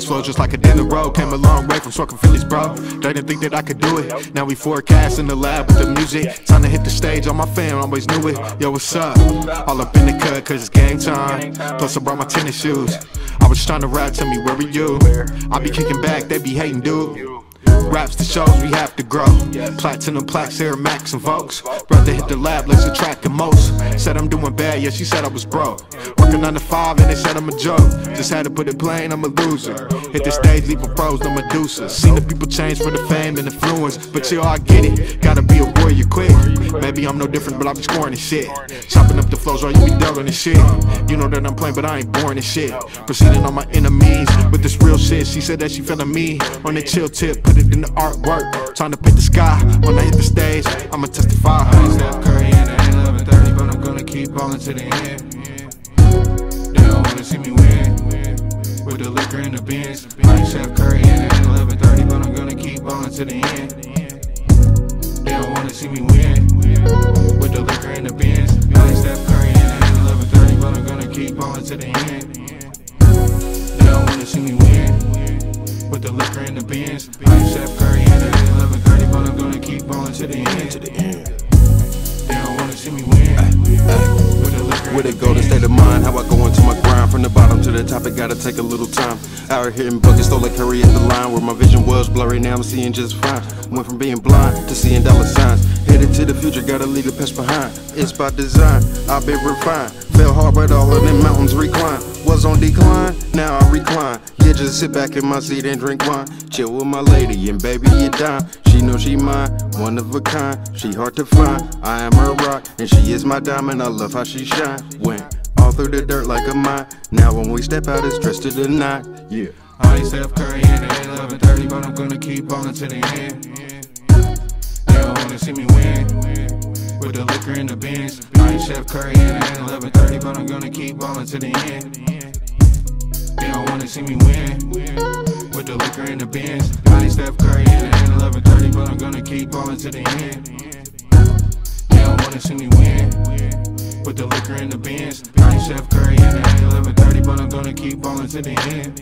flow just like a in the road. Came a long way from smoking Phillies, bro. They didn't think that I could do it. Now we forecast in the lab with the music. Time to hit the stage, all my fam always knew it. Yo, what's up? All up in the cut, cause it's game time. Plus, I brought my tennis shoes. I was trying to rap, tell me where were you? I be kicking back, they be hating, dude. Raps the shows we have to grow. Platinum plaques, Air Max and Vokes. Rather hit the lab, let's attract the most. Said I'm doing bad, yeah, she said I was broke. Working on the five and they said I'm a joke. Just had to put it plain, I'm a loser. Hit the stage, leave a pros, no Medusa. Seen the people change for the fame and influence. But yo, I get it. Gotta be a. I'm no different, but I be scoring this shit. Chopping up the flows while you be dogging this shit. You know that I'm playing, but I ain't boring this shit. Proceeding on my enemies with this real shit. She said that she feeling me on the chill tip. Put it in the artwork. Trying to pick the sky. When I hit the stage, I'ma testify. I ain't Steph Curry and I ain't 1130, but I'm gonna keep ballin' to the end. They don't wanna see me win. With the liquor and the bins. I ain't Steph Curry and I ain't 1130, but I'm gonna keep ballin' to the end. They don't wanna see me win. With the liquor and the bins. I ain't Steph Curry and I ain't 1130, but I'm gonna keep ballin' to the end. They don't wanna see me win. With the liquor and the bins. I ain't Steph Curry and I ain't 1130, but I'm gonna keep ballin' to the end. To the end. They don't wanna see me win. With the liquor Where they go, the state of mind, how I go into my The bottom to the top, it gotta take a little time. Out here hitting buckets, stole like Curry at the line Where my vision was blurry, now I'm seeing just fine. Went from being blind to seeing dollar signs. Headed to the future, gotta leave the past behind. It's by design, I've been refined. Fell hard, but all of them mountains recline. Was on decline, now I recline. Yeah, just sit back in my seat and drink wine. Chill with my lady and baby, you dime. She know she mine, one of a kind. She hard to find, I am her rock And she is my diamond, I love how she shine. Went all through the dirt like a mine Now when we step out, it's dressed to the nine Yeah I ain't Steph Curry and I ain't 1130, but I'm gonna keep ballin' to the end. They don't wanna see me win. With the liquor in the bins. I ain't Steph Curry and I ain't 1130, but I'm gonna keep ballin' to the end. They don't wanna see me win. With the liquor in the bins. I ain't Steph Curry and I ain't 1130, but I'm gonna keep ballin' to the end. They don't wanna see me win. With the liquor and the bins. I ain't Steph Curry and I ain't 1130, but I'm gonna keep ballin' to the end.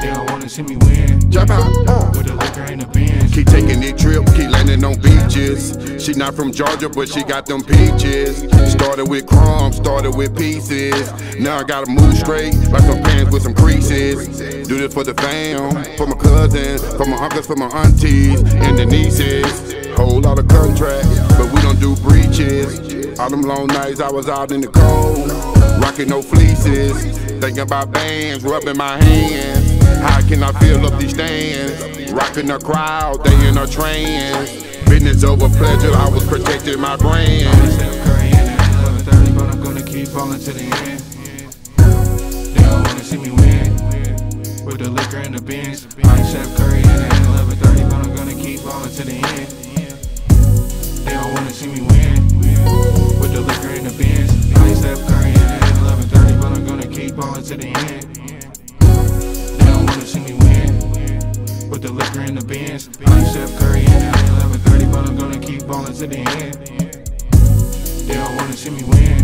They don't wanna see me win. Jump out. With the liquor and the bins. Keep taking it trip, keep landing on beaches. She not from Georgia, but she got them peaches. Started with crumbs, started with pieces. Now I gotta move straight, like some pants with some creases. Do this for the fam, for my cousins, for my uncles, for my aunties, and the nieces. Whole lot of contracts, but we don't do breaches. All them long nights I was out in the cold, rocking no fleeces. Thinking about bands, rubbing my hands. How can I fill up these stands? Rocking the crowd, they in a trance. Business over pleasure, I was protecting my brand. Steph Curry and I ain't 1130, but I'm gonna keep ballin' to the end. They don't wanna see me win. With the liquor and the bins. I ain't Steph Curry and ain't 1130, but I'm gonna keep ballin' to the end. They don't wanna see me win. With the liquor and the bins. I ain't Steph Curry and I ain't 1130, but I'm gonna keep ballin' to the end. They don't wanna see me win.